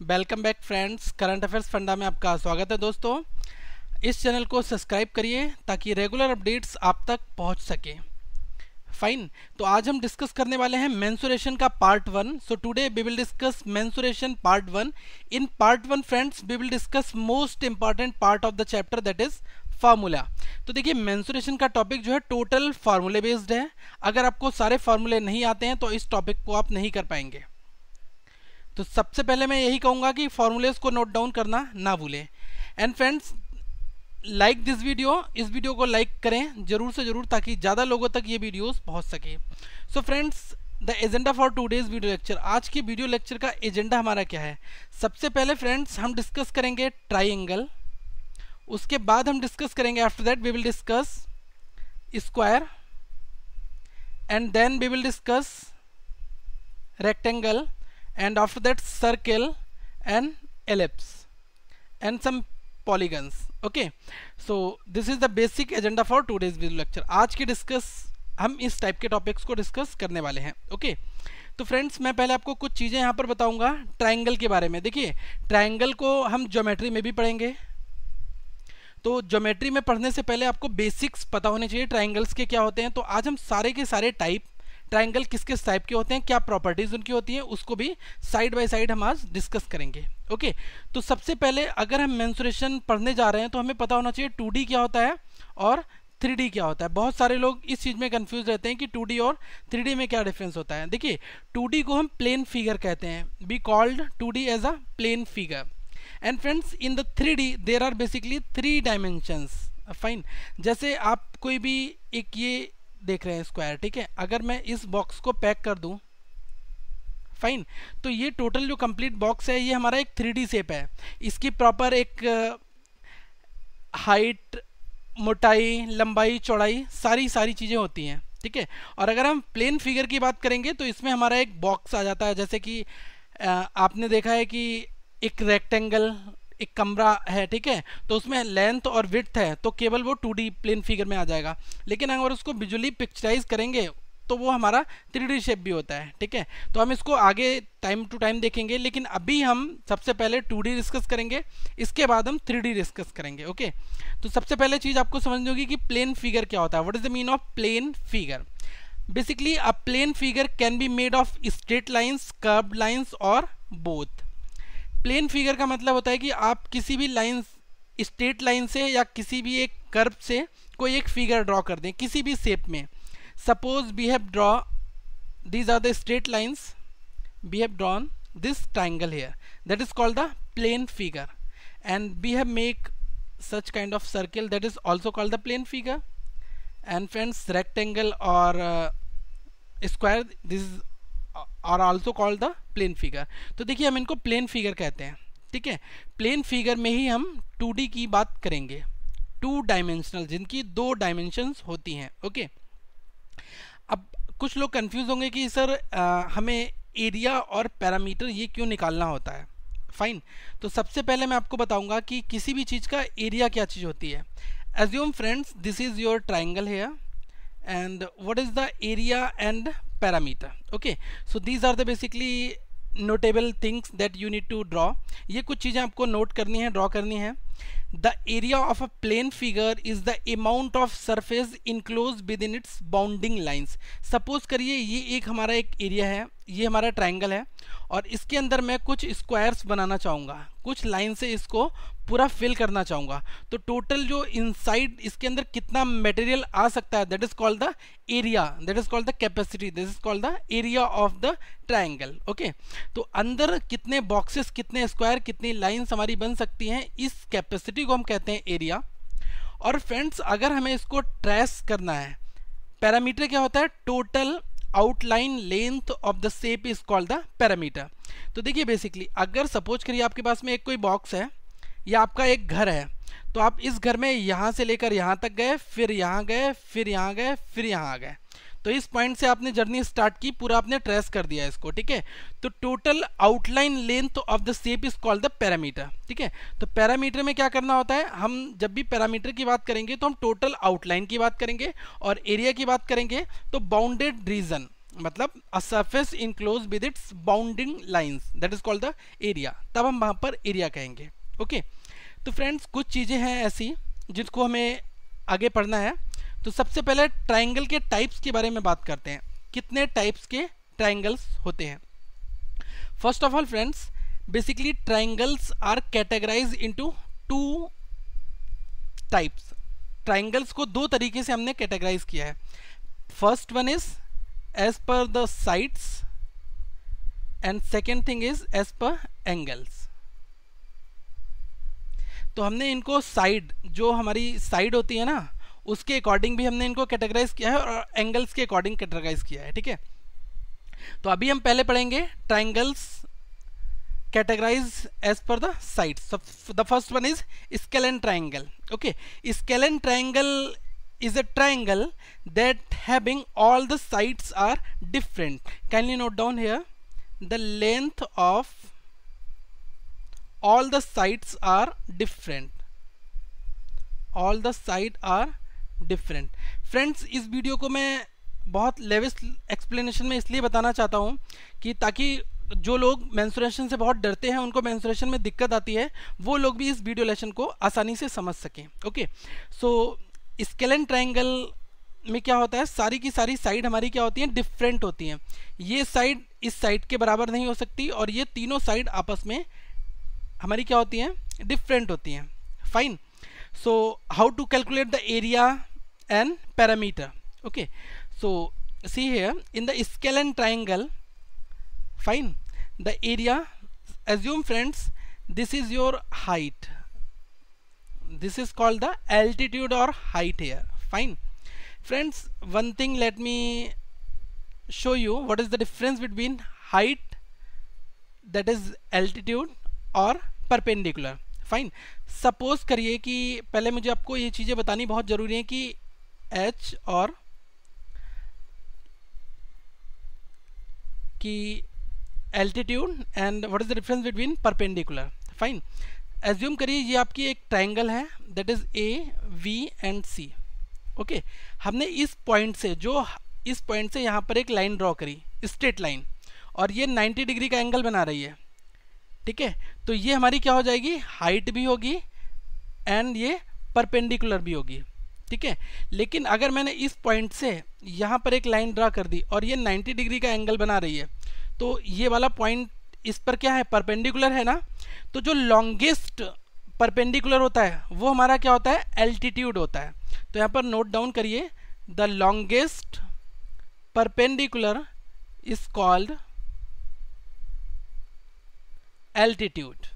Welcome back friends, current affairs funda में आपका स्वागत है दोस्तों। इस चैनल को सब्सक्राइब करिए ताकि रेगुलर अपडेट्स आप तक पहुँच सके। फाइन तो आज हम डिस्कस करने वाले हैं मेंसुरेशन का part one. So today we will discuss mensuration part one. In part one friends we will discuss most important part of the chapter that is formula तो देखिए, मेंसुरेशन का टॉपिक जो है टोटल फार्मूले बेस्ड है। अगर आपको सारे फार्मूले नहीं आते हैं तो इस टॉपिक को आप नहीं कर पाएँगे। तो सबसे पहले मैं यही कहूँगा कि फॉर्मूलेस को नोट डाउन करना ना भूलें। And friends like this video इस वीडियो को लाइक करें ज़रूर से ज़रूर ताकि ज़्यादा लोगों तक ये वीडियोस पहुँच सके। So friends the agenda for today's video lecture आज के वीडियो लेक्चर का एजेंडा हमारा क्या है? सबसे पहले फ्रेंड्स हम डिस्कस करेंगे ट्राइंगल उसके बाद हम डिस्कस करेंगे after that we will discuss square and then we will discuss rectangle and after that circle and ellipse and some polygons, okay? So, this is the basic agenda for today's video lecture. आज की discuss हम इस type के topics को discuss करने वाले हैं okay okay? तो फ्रेंड्स मैं पहले आपको कुछ चीज़ें यहाँ पर बताऊँगा ट्राइंगल के बारे में। देखिए ट्राइंगल को हम ज्योमेट्री में भी पढ़ेंगे। तो ज्योमेट्री में पढ़ने से पहले आपको बेसिक्स पता होने चाहिए ट्राइंगल्स के क्या होते हैं। तो आज हम सारे के सारे टाइप ट्राइंगल किस किस टाइप के होते हैं, क्या प्रॉपर्टीज़ उनकी होती हैं, उसको भी साइड बाय साइड हम आज डिस्कस करेंगे ओके तो सबसे पहले अगर हम मैंसुरेशन पढ़ने जा रहे हैं तो हमें पता होना चाहिए टू क्या होता है और थ्री क्या होता है। बहुत सारे लोग इस चीज़ में कंफ्यूज रहते हैं कि टू और थ्री में क्या डिफरेंस होता है। देखिए टू को हम प्लेन फिगर कहते हैं। Be called to as a plane figure and friends in the three D there are basically three dimensions fine जैसे आप कोई भी एक ये देख रहे हैं स्क्वायर ठीक है? अगर मैं इस बॉक्स को पैक कर दूँ फाइन तो ये टोटल जो कंप्लीट बॉक्स है, ये हमारा एक थ्री शेप है. इसकी प्रॉपर एक हाइट मोटाई, लंबाई, चौड़ाई, सारी सारी चीज़ें होती हैं, ठीक है? और अगर हम प्लेन फिगर की बात करेंगे तो इसमें हमारा एक बॉक्स आ जाता है. जैसे कि आपने देखा है कि एक रेक्टेंगल एक कमरा है, ठीक है? तो उसमें लेंथ और विथ है तो केवल वो टू प्लेन फिगर में आ जाएगा। लेकिन अगर उसको विजुअली पिक्चराइज करेंगे तो वो हमारा थ्री शेप भी होता है, ठीक है? तो हम इसको आगे टाइम टू टाइम देखेंगे, लेकिन अभी हम सबसे पहले टू डी डिस्कस करेंगे, इसके बाद हम थ्री डी डिस्कस करेंगे ओके तो सबसे पहले चीज़ आपको समझनी होगी कि प्लेन फिगर क्या होता है। What is the mean of plane figure basically a plane figure can be made of straight lines curve lines और बोथ प्लेन फिगर का मतलब होता है कि आप किसी भी लाइन स्ट्रेट लाइन से या किसी भी एक कर्व से कोई एक फिगर ड्रॉ कर दें किसी भी शेप में। Suppose we have draw these are the straight lines we have drawn this triangle here that is called the plane figure and we have make kind of circle that is also called the plane figure. And friends rectangle or uh, square this is are also called the plane figure तो देखिए हम इनको plane figure कहते हैं ठीक है? Plane figure में ही हम टू की बात करेंगे। टू डायमेंशनल जिनकी दो डायमेंशंस होती हैं ओके अब कुछ लोग कंफ्यूज होंगे कि सर आ, हमें एरिया और पैरामीटर ये क्यों निकालना होता है? फाइन तो सबसे पहले मैं आपको बताऊँगा कि किसी भी चीज़ का एरिया क्या चीज़ होती है। Assume friends this is your triangle here and what is the area and parameter okay so, these are the basically notable things that you need to draw. ये कुछ चीज़ें आपको नोट करनी है ड्रॉ करनी है। Area of a plane figure is the amount of surface enclose within its bounding lines suppose करिए ये एक हमारा एक एरिया है। ये हमारा ट्राइंगल है और इसके अंदर मैं कुछ स्क्वायर्स बनाना चाहूँगा। कुछ लाइन से इसको पूरा फिल करना चाहूँगा। तो टोटल जो इनसाइड इसके अंदर कितना मटेरियल आ सकता है that is called the area that is called the capacity this is called the area of the triangle okay तो अंदर कितने बॉक्सेस कितने स्क्वायर कितनी लाइन्स हमारी बन सकती हैं, इस कैपेसिटी को हम कहते हैं एरिया और फ्रेंड्स अगर हमें इसको ट्रेस करना है पैरामीटर क्या होता है? Total outline length of the shape is called the parameter तो देखिए बेसिकली अगर सपोज़ करिए आपके पास में एक कोई बॉक्स है, या आपका एक घर है तो आप इस घर में यहाँ से लेकर यहाँ तक गए, फिर यहाँ गए, फिर यहाँ गए, फिर यहाँ आ गए। तो इस पॉइंट से आपने जर्नी स्टार्ट की, पूरा आपने ट्रेस कर दिया इसको, ठीक है? तो total outline length of the shape is called the parameter, ठीक है? तो पैरामीटर में क्या करना होता है, हम जब भी पैरामीटर की बात करेंगे तो हम टोटल आउटलाइन की बात करेंगे और एरिया की बात करेंगे तो बाउंडेड रीजन मतलब a surface enclose with its bounding lines that is called the area तब हम वहाँ पर एरिया कहेंगे ओके तो फ्रेंड्स कुछ चीज़ें हैं ऐसी जिसको हमें आगे पढ़ना है। तो सबसे पहले ट्राइंगल के टाइप्स के बारे में बात करते हैं। कितने टाइप्स के ट्राइंगल्स होते हैं? First of all friends basically triangles are categorize into two types triangles को दो तरीके से हमने कैटेगराइज किया है। First one is as per the sides and second thing is as per angles तो हमने इनको साइड जो हमारी साइड होती है ना उसके अकॉर्डिंग भी हमने इनको कैटेगराइज किया है और एंगल्स के अकॉर्डिंग कैटेगराइज किया है, ठीक है? तो अभी हम पहले पढ़ेंगे triangles categorize as per the sides the first one is scalene triangle okay scalene triangle is a triangle that having all the sides are different. Kindly note down here, the length of all the sides are different. All the side are different. Friends इस video को मैं बहुत Levi's explanation में इसलिए बताना चाहता हूँ कि ताकि जो लोग मैंसुरेशन से बहुत डरते हैं, उनको मैंसुरेशन में दिक्कत आती है, वो लोग भी इस वीडियो लेसन को आसानी से समझ सकें। ओके सो स्केलन ट्राइंगल में क्या होता है? सारी की सारी साइड हमारी क्या होती हैं? डिफरेंट होती हैं। ये साइड इस साइड के बराबर नहीं हो सकती और ये तीनों साइड आपस में हमारी क्या होती हैं? डिफरेंट होती हैं। Fine so how to calculate the area and parameter okay so see here in the scalene triangle fine the area assume friends this is your height this is called the altitude or height here fine friends one thing let me show you what is the difference between height that is altitude और perpendicular fine suppose करिए कि पहले मुझे आपको ये चीज़ें बतानी बहुत ज़रूरी है कि h और की altitude and what is the difference between perpendicular fine assume करिए ये आपकी एक ट्राइंगल है that is A B and C okay हमने इस पॉइंट से, जो इस पॉइंट से यहाँ पर एक लाइन ड्रॉ करी स्ट्रेट लाइन और ये 90 डिग्री का एंगल बना रही है. ठीक है? तो ये हमारी क्या हो जाएगी? हाइट भी होगी एंड ये परपेंडिकुलर भी होगी. ठीक है? लेकिन अगर मैंने इस पॉइंट से यहाँ पर एक लाइन ड्रा कर दी और ये 90 डिग्री का एंगल बना रही है तो ये वाला पॉइंट इस पर क्या है? परपेंडिकुलर है ना? तो जो लॉन्गेस्ट परपेंडिकुलर होता है, वो हमारा क्या होता है? एल्टीट्यूड होता है। तो यहाँ पर नोट डाउन करिए the longest perpendicular is called altitude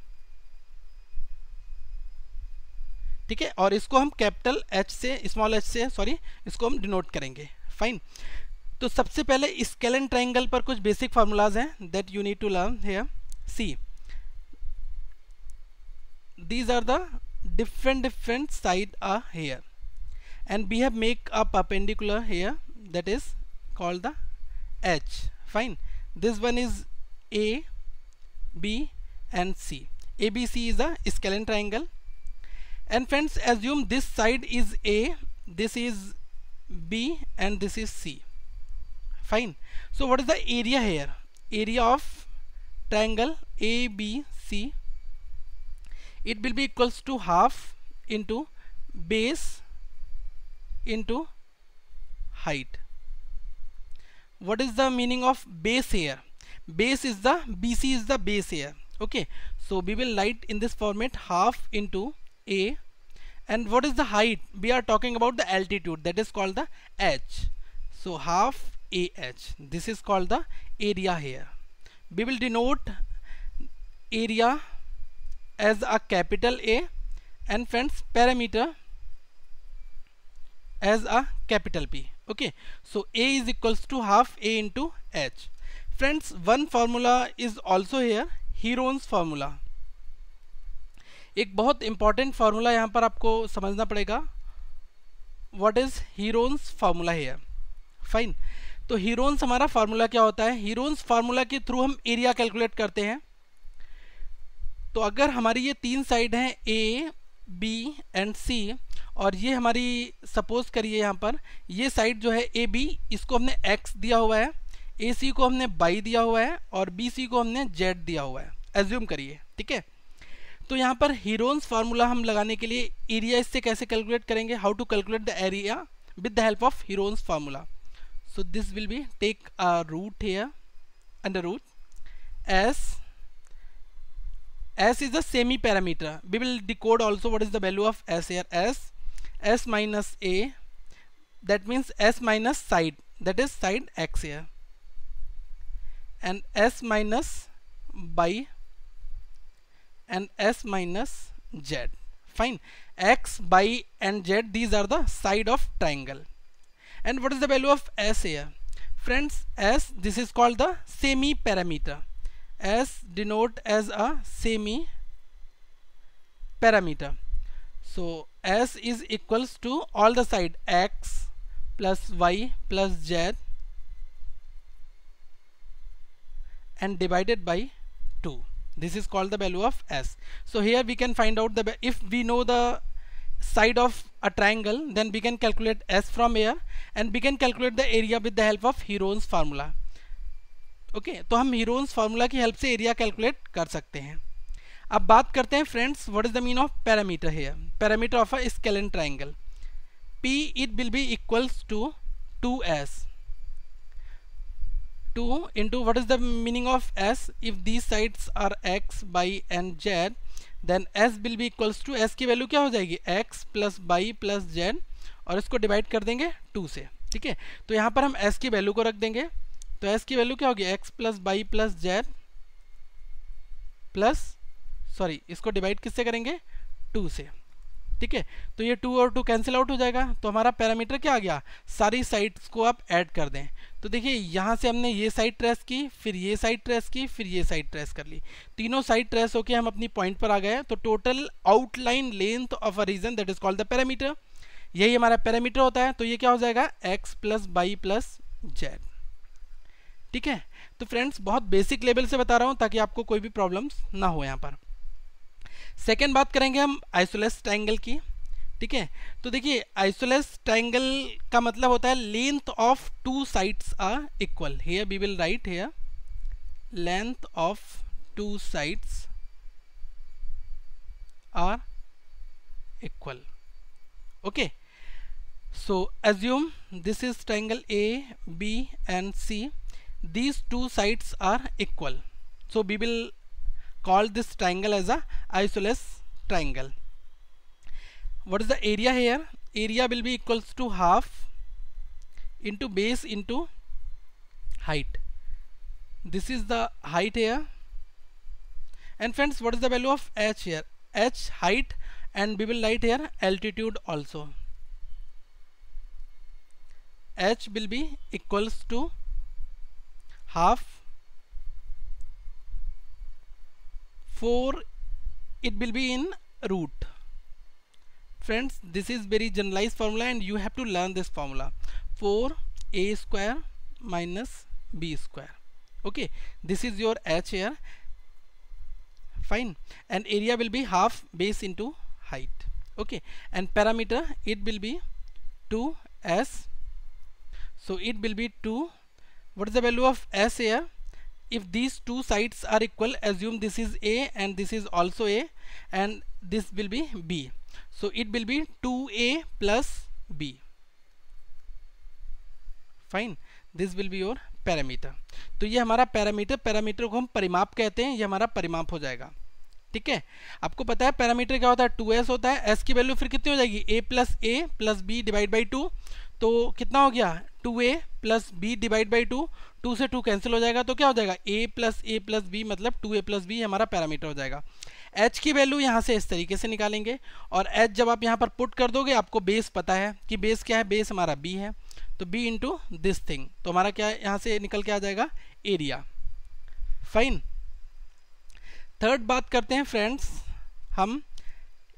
ठीक है? और इसको हम कैपिटल एच से स्मॉल एच से सॉरी इसको हम डिनोट करेंगे। फाइन तो सबसे पहले स्केलन ट्राइंगल पर कुछ बेसिक फार्मूलाज हैं that you need to learn here see these are the different different side ah here and we have make a perpendicular here that is called the H fine this one is A B and C A B C is a scalene triangle and friends assume this side is A this is B and this is C. Fine. So what is the area here? Area of triangle ABC it will be equals to half into base into height. What is the meaning of base here? Base is the bc is the base here. Okay. So we will write in this format half into a and what is the height? We are talking about the altitude that is called the h. So half ah this is called the area here. We will denote area as a capital A and friends parameter as a capital P. Okay. So A is equals to half A into H. Friends one formula is also here Heron's formula एक बहुत important formula यहाँ पर आपको समझना पड़ेगा। What is Heron's formula here fine तो Heron's हमारा formula क्या होता है? हीरोन्स फार्मूला के थ्रू हम एरिया कैलकुलेट करते हैं। तो अगर हमारी ये तीन साइड हैं ए बी एंड सी और ये हमारी सपोज़ करिए यहाँ पर, ये साइड जो है ए बी इसको हमने एक्स दिया हुआ है। ए सी को हमने बाई दिया हुआ है, और बी सी को हमने जेड दिया हुआ है। एज्यूम करिए, ठीक है? तो यहाँ पर हीरोन्स फार्मूला हम लगाने के लिए एरिया इससे कैसे कैलकुलेट करेंगे? How to calculate the area with the help of Heron's formula so this will be take a root here under root s s is the semi parameter we will decode also what is the value of s here s s minus a that means s minus side that is side x here and s minus y and s minus z. Fine. X by and z these are the side of triangle. And what is the value of s here? Friends s this is called the semi parameter s denote as a semi parameter so s is equals to all the side x plus y plus z and divided by 2 this is called the value of s so here we can find out the if we know the side of a triangle then we can calculate s from here and we can calculate the area with the help of Heron's formula okay okay, तो हम Heron's formula की help से area calculate कर सकते हैं अब बात करते हैं friends what is the mean of parameter here parameter of a scalene triangle p it will be equals to two s two into what is the meaning of s if these sides are x y and z then s will be equals to s की value क्या हो जाएगी? X plus y plus z और इसको divide कर देंगे to से, ठीक है? तो यहाँ पर हम एस की वैल्यू को रख देंगे। तो एस की वैल्यू क्या होगी? X plus y plus z plus sorry इसको डिवाइड किससे करेंगे? टू से। ठीक है? तो ये टू और टू कैंसिल आउट हो जाएगा। तो हमारा पैरामीटर क्या आ गया? सारी साइड्स को आप ऐड कर दें। तो देखिए, यहाँ से हमने ये साइड ट्रेस की, फिर ये साइड ट्रेस की, फिर ये साइड ट्रेस कर ली। तीनों साइड ट्रेस होके हम अपनी पॉइंट पर आ गए तो total outline length of a region that is called the parameter यही हमारा पैरामीटर होता है। तो ये क्या हो जाएगा? X plus y plus z ठीक है? तो फ्रेंड्स बहुत बेसिक लेवल से बता रहा हूँ ताकि आपको कोई भी प्रॉब्लम्स ना हो यहाँ पर। सेकेंड बात करेंगे हम आइसोलेस ट्राइंगल की। ठीक है? तो देखिए आइसोलेस ट्राइंगल का मतलब होता है length of two sides are equal here we will write here length of two sides are equal okay so, assume this is triangle A, B and C. These two sides are equal. So, we will call this triangle as a isosceles triangle. What is the area here? Area will be equals to half into base into height. This is the height here. And friends what is the value of h here? H height and we will write here altitude also. H will be equals to half 4 it will be in root. Friends this is very generalized formula and you have to learn this formula. 4 a square minus b square. Okay this is your h here. Fine. And area will be half base into height. Okay and parameter it will be 2s so it will be 2 what is the value of s here if these two sides are equal, assume this is a and this is also a, and this will be b. So, it will be 2a plus b. Fine this will be your parameter तो ये हमारा parameter parameter को हम परिमाप कहते हैं, ये हमारा परिमाप हो जाएगा। ठीक है? आपको पता है पैरामीटर क्या होता है? टू एस होता है। एस की वैल्यू फिर कितनी हो जाएगी? A plus a plus b divide by two तो कितना हो गया? Two a plus b divide by two two से टू कैंसिल हो जाएगा तो क्या हो जाएगा? A plus a plus b मतलब टू ए प्लस बी हमारा पैरामीटर हो जाएगा। एच की वैल्यू यहाँ से इस तरीके से निकालेंगे और एच जब आप यहाँ पर पुट कर दोगे, आपको बेस पता है कि बेस क्या है? बेस हमारा बी है। तो बी इंटू दिस थिंग तो हमारा क्या यहाँ से निकल के आ जाएगा? एरिया फाइन थर्ड बात करते हैं फ्रेंड्स हम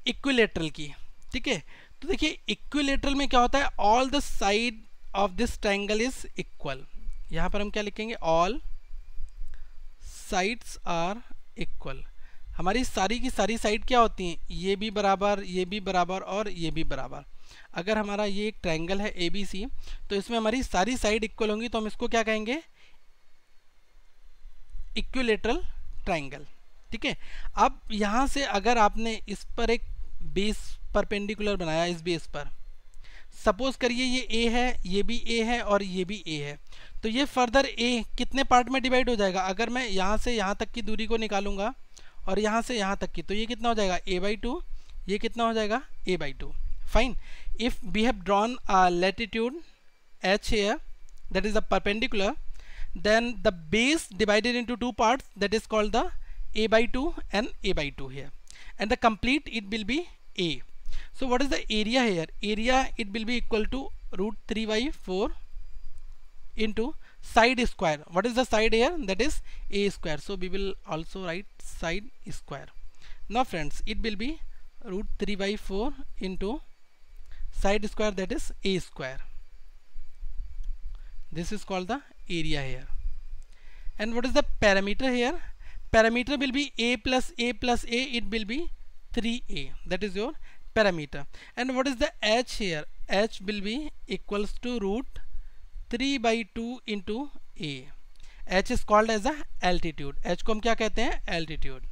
इक्विलेटरल की। ठीक है? तो देखिए इक्विलेटरल में क्या होता है? All the side of this triangle is equal यहाँ पर हम क्या लिखेंगे? ऑल साइड्स आर इक्वल हमारी सारी की सारी साइड क्या होती हैं? ये भी बराबर, ये भी बराबर और ये भी बराबर. अगर हमारा ये एक ट्रायंगल है ए बी सी तो इसमें हमारी सारी साइड इक्वल होंगी तो हम इसको क्या कहेंगे? इक्विलेटरल ट्राइंगल ठीक है? अब यहाँ से अगर आपने इस पर एक बेस परपेंडिकुलर बनाया, इस बेस पर सपोज़ करिए ये ए है, ये भी ए है और ये भी ए है। तो ये फर्दर ए कितने पार्ट में डिवाइड हो जाएगा? अगर मैं यहाँ से यहाँ तक की दूरी को निकालूँगा और यहाँ से यहाँ तक की तो ये कितना हो जाएगा? ए बाई टू ये कितना हो जाएगा? A by two fine if we have drawn latitude h here that is a perpendicular, then the base divided into two parts, that is called the a by 2 and a by 2 here. And the complete, it will be a. so what is the area here? Area it will be equal to root 3 by 4 into side square. What is the side here? That is a square. So we will also write side square. Now friends it will be root 3 by 4 into side square that is a square. This is called the area here. And what is the parameter here? Parameter will be a plus a plus a it will be 3a that is your parameter. And what is the h here? H will be equals to root 3 by 2 into a. H is called as a altitude. H को हम क्या कहते हैं? Altitude.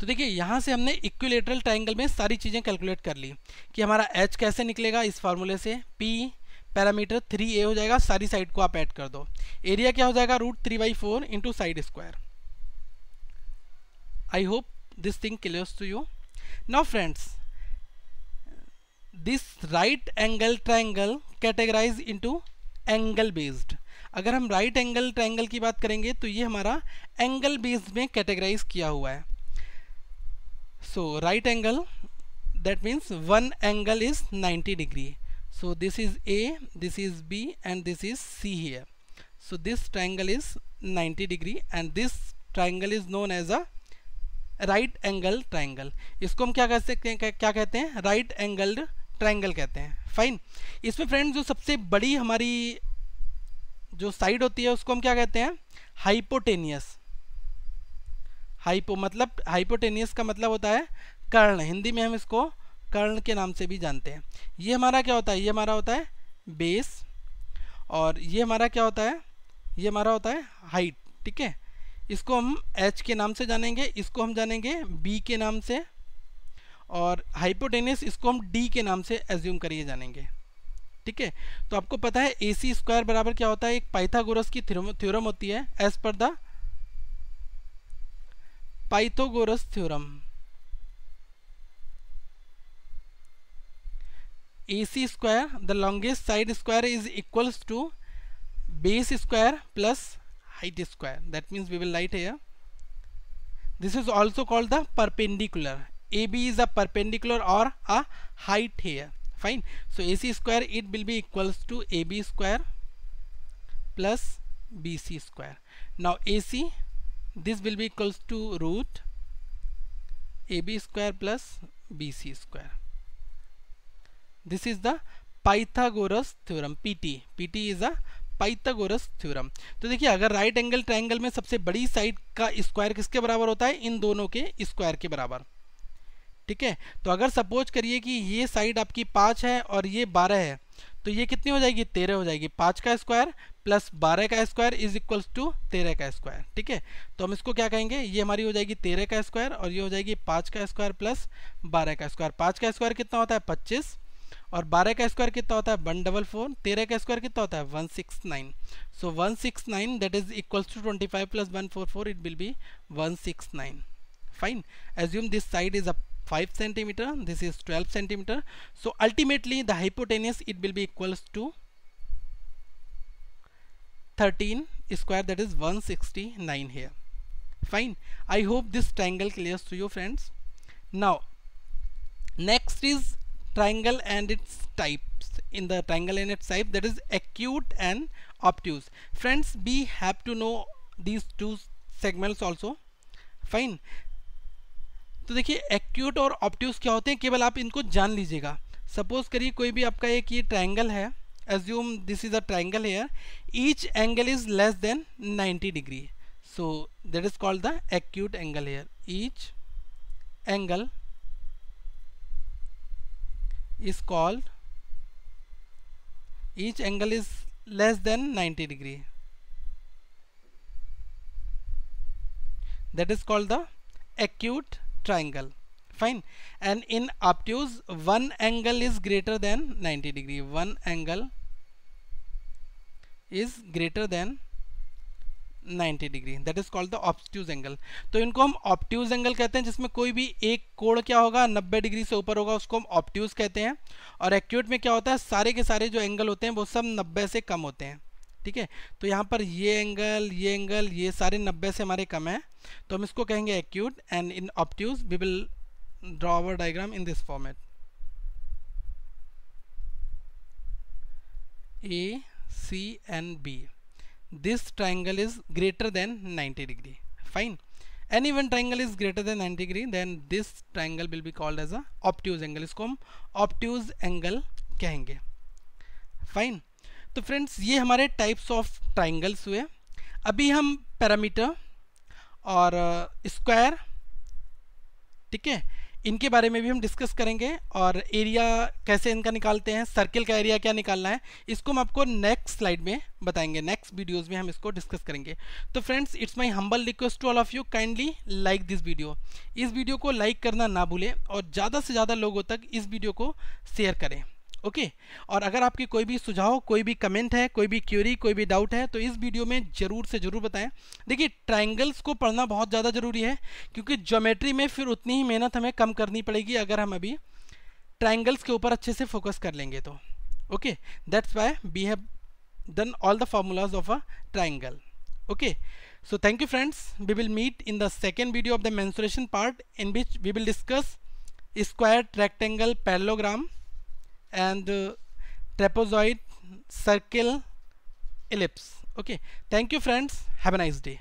तो देखिए, यहाँ से हमने इक्विलेटरल ट्राइंगल में सारी चीज़ें कैलकुलेट कर ली कि हमारा h कैसे निकलेगा इस फार्मूले से? P पैरामीटर थ्री ए हो जाएगा। सारी साइड को आप ऐड कर दो। एरिया क्या हो जाएगा? Root three by four into side square I hope this thing clears to you now friends this right angle triangle categorize into angle based अगर हम राइट एंगल ट्राइंगल की बात करेंगे तो ये हमारा एंगल बेस्ड में कैटेगराइज किया हुआ है। So right angle that means one angle is 90 degree so, this is a, this is b, and this is c here. So, this triangle is 90 degree, and this triangle is known as a right angle triangle इसको हम क्या कह सकते हैं, क्या कहते हैं? Right angled triangle कहते हैं। फाइन इसमें फ्रेंड्स जो सबसे बड़ी हमारी जो साइड होती है, उसको हम क्या कहते हैं? हाइपोटेनियस हाइपो मतलब हाइपोटेनियस का मतलब होता है कर्ण। हिंदी में हम इसको कर्ण के नाम से भी जानते हैं। ये हमारा क्या होता है? ये हमारा होता है बेस और ये हमारा क्या होता है? ये हमारा होता है हाइट ठीक है? इसको हम एच के नाम से जानेंगे, इसको हम जानेंगे बी के नाम से और हाइपोटेनियस इसको हम डी के नाम से एज्यूम करिए जानेंगे। ठीक है? तो आपको पता है ए सी स्क्वायर बराबर क्या होता है? एक पाइथागोरस की थ्योरम होती है as per the Pythagoras theorem a c square the longest side square is equals to base square plus height square. That means we will write here this is also called the perpendicular. AB is a perpendicular or a height here. Fine. So AC square it will be equals to AB square plus BC square. Now AC this will be equals to root AB square plus BC square. This is the Pythagoras theorem PT PT is a Pythagoras theorem. तो देखिए, अगर right angle triangle में सबसे बड़ी side का square किसके बराबर होता है? इन दोनों के स्क्वायर के बराबर। ठीक है? तो अगर सपोज़ करिए कि ये साइड आपकी पाँच है और ये बारह है तो ये कितनी हो जाएगी? तेरह हो जाएगी। पाँच का स्क्वायर प्लस बारह का स्क्वायर इज़ इक्वल्स टू तेरह का स्क्वायर ठीक है? तो हम इसको क्या कहेंगे? ये हमारी हो जाएगी तेरह का स्क्वायर और ये हो जाएगी पाँच का स्क्वायर प्लस बारह का स्क्वायर पाँच का स्क्वायर कितना होता है? पच्चीस। और 12 का स्क्वायर कितना होता है? One double four. तेरह का स्क्वायर कितना होता है? One six nine. So one six nine that is equals to twenty five plus one four four it will be one six nine. Fine assume this side is a five centimetre this is twelve centimetre so ultimately the hypotenuse it will be equals to thirteen square that is one sixty nine here fine I hope this triangle clear to you friends now next is triangle and its types. In the triangle and its type, that is acute and obtuse. Friends, we have to know these two segments also. Fine. तो देखिए acute और obtuse क्या होते हैं? केवल आप इनको जान लीजिएगा। सपोज़ करिए कोई भी आपका एक ये ट्राइंगल है। Assume this is a triangle here each angle is less than 90 degree so that is called the acute angle here each angle is called each angle is less than 90 degree. That is called the acute triangle. Fine. And in obtuse one angle is greater than 90 degree. One angle is greater than 90 degree that is called the obtuse angle तो इनको हम obtuse angle कहते हैं, जिसमें कोई भी एक कोण क्या होगा 90 डिग्री से ऊपर होगा, उसको हम ऑप्ट्यूज कहते हैं। और एक्यूट में क्या होता है, सारे के सारे जो एंगल होते हैं, वो सब 90 से कम होते हैं। ठीक है? तो यहाँ पर ये एंगल ये एंगल ये सारे 90 से हमारे कम हैं। तो हम इसको कहेंगे acute and in obtuse we will draw our diagram in this format a c and B. this triangle is greater than 90 degree fine any one triangle is greater than 90 degree then this triangle will be called as a obtuse angle इसको हम obtuse angle कहेंगे fine तो friends ये हमारे types of triangles हुए अभी हम parameter और स्क्वायर uh, ठीक है इनके बारे में भी हम डिस्कस करेंगे और एरिया कैसे इनका निकालते हैं सर्किल का एरिया क्या निकालना है, इसको हम आपको नेक्स्ट स्लाइड में बताएँगे। नेक्स्ट वीडियोस में हम इसको डिस्कस करेंगे। तो friends it's my humble request to all of you kindly like this video इस वीडियो को लाइक करना ना भूलें और ज़्यादा से ज़्यादा लोगों तक इस वीडियो को शेयर करें। ओके? और अगर आपकी कोई भी सुझाव, कोई भी कमेंट है, कोई भी क्यूरी कोई भी डाउट है तो इस वीडियो में ज़रूर से ज़रूर बताएँ। देखिए ट्राइंगल्स को पढ़ना बहुत ज़्यादा ज़रूरी है, क्योंकि ज्योमेट्री में फिर उतनी ही मेहनत हमें कम करनी पड़ेगी अगर हम अभी ट्राइंगल्स के ऊपर अच्छे से फोकस कर लेंगे तो। Okay? That's why we have done all the formulas of a triangle okay? So, thank you, friends. We will meet in the second video of the mensuration part, in which we will discuss square, rectangle, parallelogram and uh, trapezoid circle ellipse. Okay. Thank you friends. Have a nice day